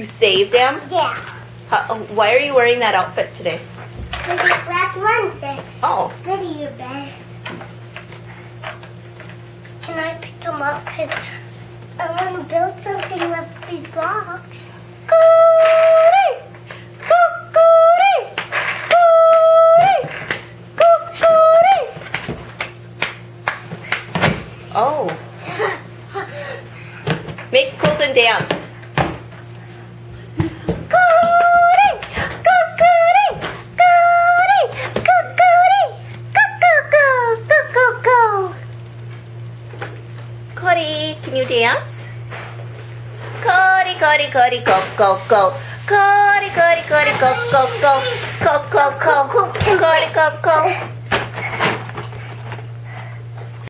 You saved him? Yeah. How, oh, why are you wearing that outfit today? Because it's Wacky Wednesday. Oh, Go to your bed. Can I pick them up? Because I want to build something with these blocks. Oh, make Colton dance. Cody, can you dance? Cody, Cody, Cody, go, go, go. Cody, Cody, Cody, go, go, go. Go, go, go.